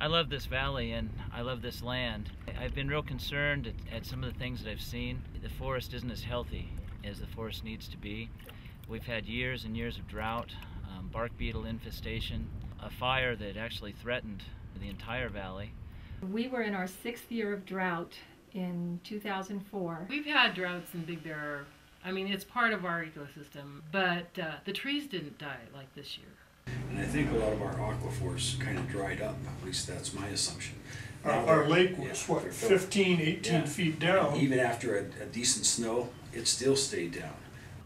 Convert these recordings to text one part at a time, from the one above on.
I love this valley and I love this land. I've been real concerned at, at, some of the things that I've seen. The forest isn't as healthy as the forest needs to be. We've had years and years of drought, um, bark beetle infestation, a fire that actually threatened the entire valley. We were in our sixth year of drought in 2004. We've had droughts in Big Bear. I mean, it's part of our ecosystem, but uh, the trees didn't die like this year. And I think a lot of our aquifers kind of dried up, at least that's my assumption. Our, our lake was, Yeah, what, they're filled. 15, 18 Yeah. feet down? Even after a, a decent snow, it still stayed down.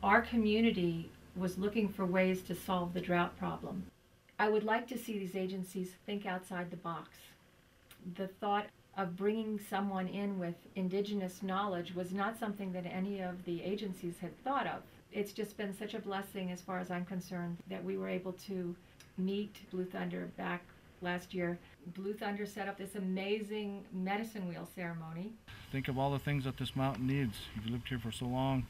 Our community was looking for ways to solve the drought problem. I would like to see these agencies think outside the box. The thought of bringing someone in with indigenous knowledge was not something that any of the agencies had thought of. It's just been such a blessing, as far as I'm concerned, that we were able to meet Blue Thunder back last year. Blue Thunder set up this amazing medicine wheel ceremony. Think of all the things that this mountain needs. You've lived here for so long,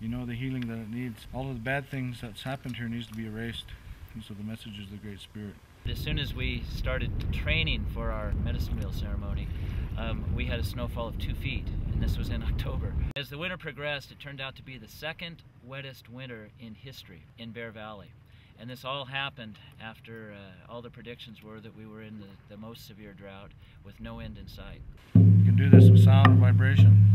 you know the healing that it needs. All of the bad things that's happened here needs to be erased. And so the message is the Great Spirit. As soon as we started training for our medicine wheel ceremony, um, we had a snowfall of two feet, and this was in October. As the winter progressed, it turned out to be the second wettest winter in history in Bear Valley. And this all happened after uh, all the predictions were that we were in the, the most severe drought with no end in sight. You can do this with sound and vibration.